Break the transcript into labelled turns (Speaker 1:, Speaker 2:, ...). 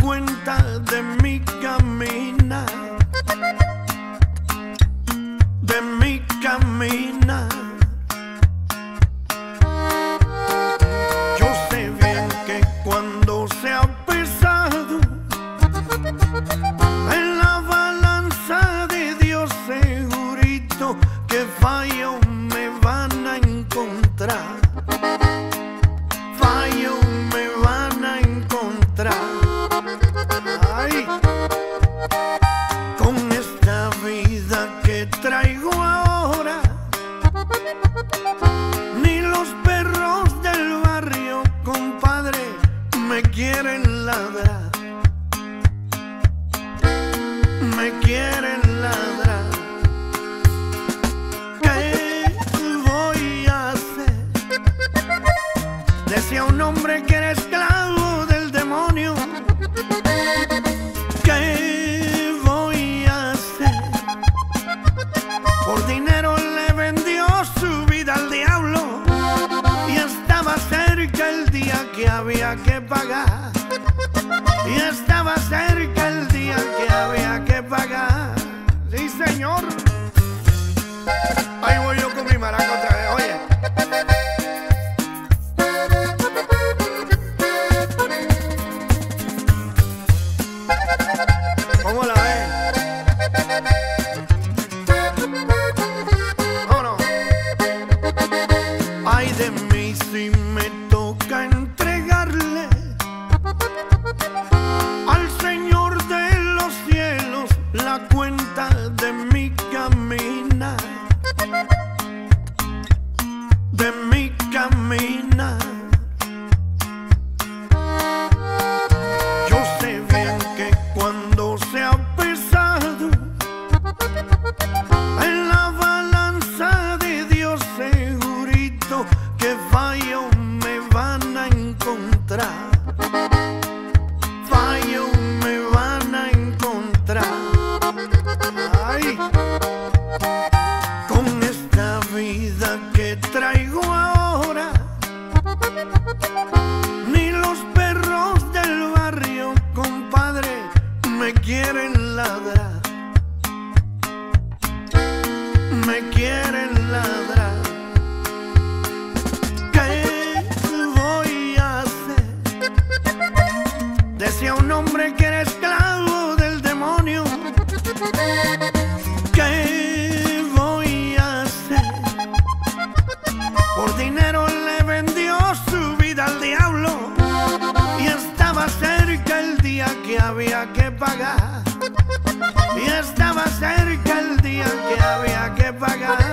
Speaker 1: cuenta de mi camina, de mi camina. Yo sé bien que cuando se apela Me quieren ladrar, me quieren ladrar. ¿Qué voy a hacer? Decía un hombre que era esclavo del demonio. Había que pagar. Y estaba cerca el día que había que pagar. Sí, señor. Ahí voy yo con mi maraca otra vez, oye. ¿Cómo encontrar fallo me van a encontrar. Ay, con esta vida que traigo ahora, ni los perros del barrio, compadre, me quieren ladrar. Me quieren Por dinero le vendió su vida al diablo y estaba cerca el día que había que pagar. Y estaba cerca el día que había que pagar.